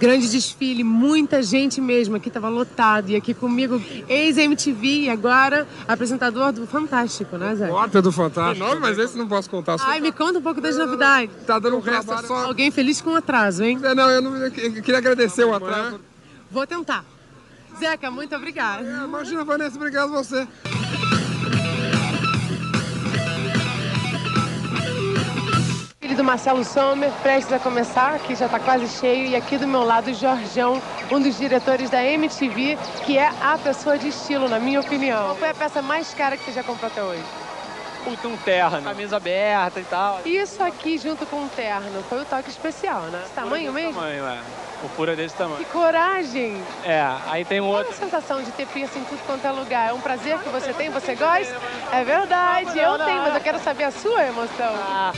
Grande desfile, muita gente mesmo. Aqui tava lotado. E aqui comigo, ex-MTV e agora apresentador do Fantástico, né, Zé? Bota do Fantástico. Nome, mas esse não posso contar. Ai, me conta um pouco das novidades. Tá dando um resto só. Alguém feliz com o atraso, hein? É, não, eu, não, eu queria agradecer o atraso. Vou tentar. Zeca, muito obrigada. É, imagina, Vanessa, obrigado a você. Do Marcelo Sommer, prestes a começar, aqui já está quase cheio. E aqui do meu lado, o Jorjão, um dos diretores da MTV, que é a pessoa de estilo, na minha opinião. Qual foi a peça mais cara que você já comprou até hoje? Puta, um terno, camisa aberta e tal. Isso aqui, junto com o terno, foi o toque especial, né? Esse tamanho mesmo? tamanho, é. O puro é desse tamanho. Que coragem! É, aí tem um Qual outro... a sensação de ter piercing em tudo quanto é lugar? É um prazer que você tem? Você gosta? É verdade, eu tenho, mas eu quero saber a sua emoção. Ah,